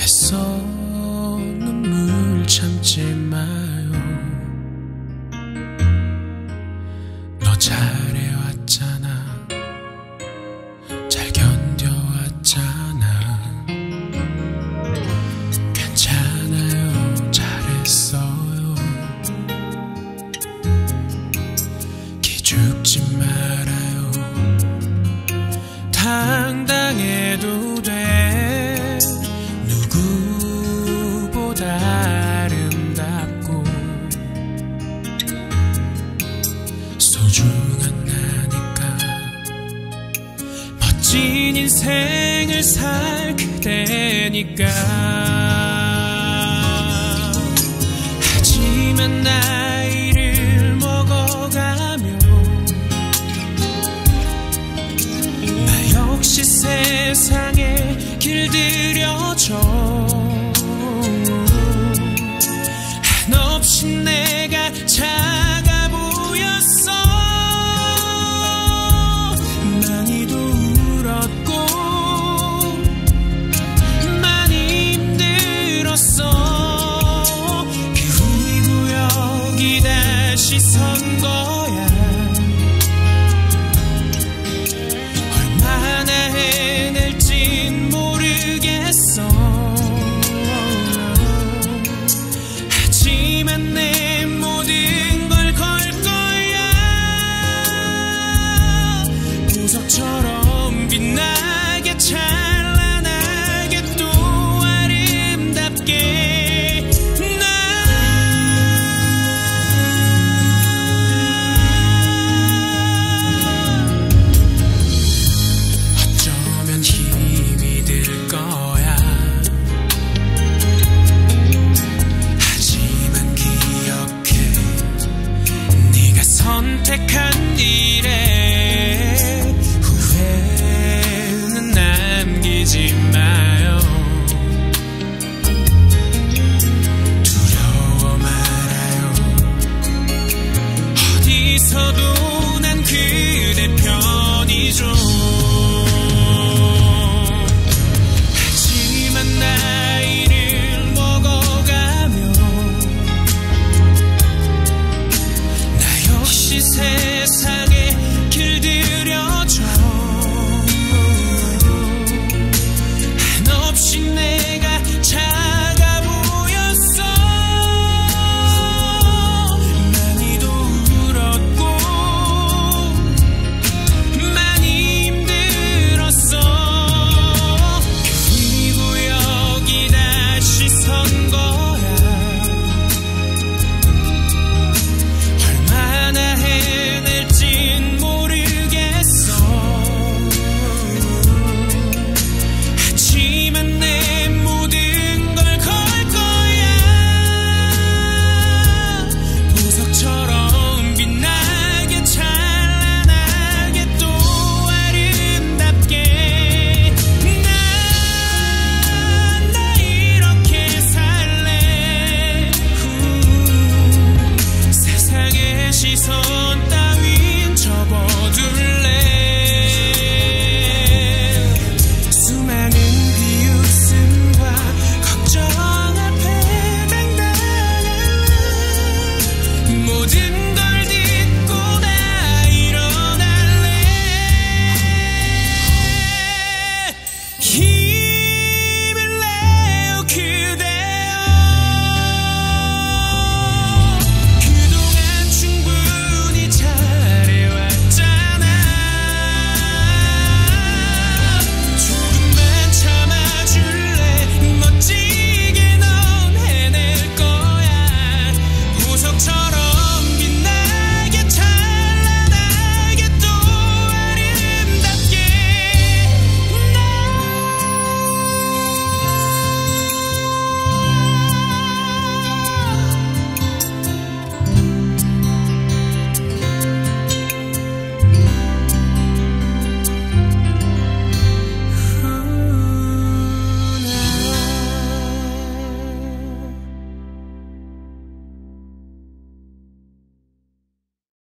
애써 눈물 참지 마요. 너 잘해왔잖아. 잘 견뎌왔잖아. 괜찮아요. 잘했어요. 기죽지 말아요. 당당해도 아름답고 소중한 나니까 멋진 인생을 살 그대니까. 하지만 나이를 먹어가며 나 역시 세상에 길들여져 다시 선 거야. 얼마나 해낼진 모르겠어. 하지만 내 모든 걸 걸 거야. 보석처럼 빛나. 있어도 난 그대 편이죠.